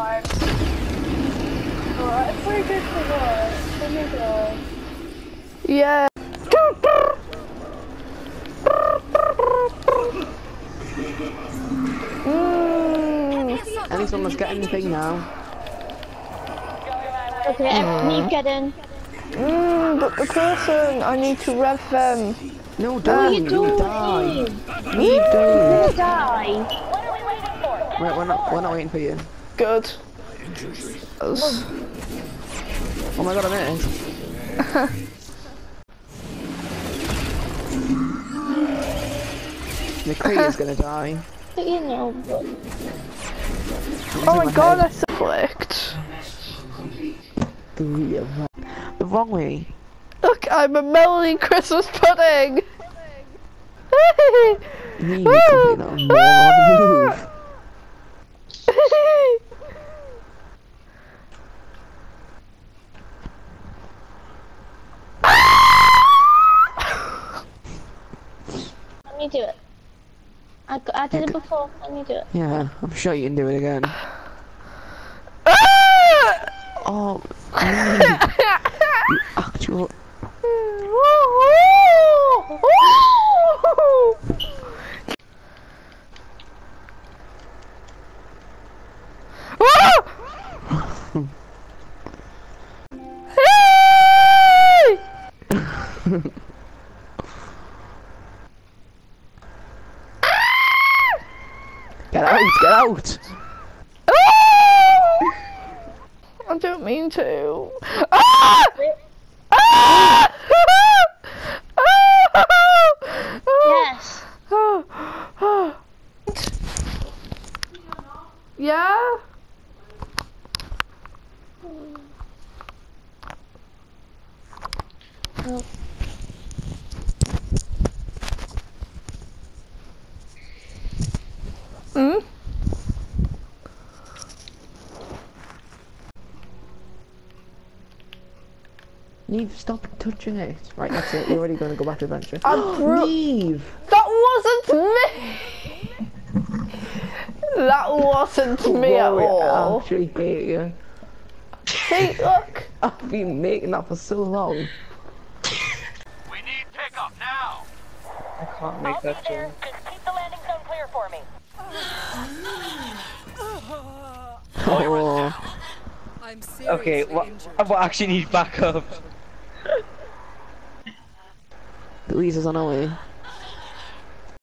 time. Alright, if we're good for what? Oh my god. Yeah. Mm. Any someone's got anything now? Okay, me get in. Mm, but the person, I need to rev them. No, What don't. are you you doing? die. You're You don't. gonna die. Wait, we're not. We're not waiting for you. Good. Oh my god, I missed. McCree is gonna die. You know, Oh my god, I clicked. The wrong way. Look, I'm a Melanie Christmas pudding. Me, we me do it. I, I did it before. Let me do it. Yeah, I'm sure you can do it again. Ah! Oh, me, you actual. Get out! Get out! I don't mean to. Ah! Ah! Yes. Yeah? Oh. Neve, stop touching it. Right, that's it. You're already gonna go back to adventure. I bro- Neve! That wasn't me! that wasn't me at Whoa, I all. actually hate you. See, look. I've been making that for so long. We need pickup now. I can't make that jump. Just keep the landing zone clear for me. Oh, I'm Okay, seriously what? I actually need backup. Louise is on her way.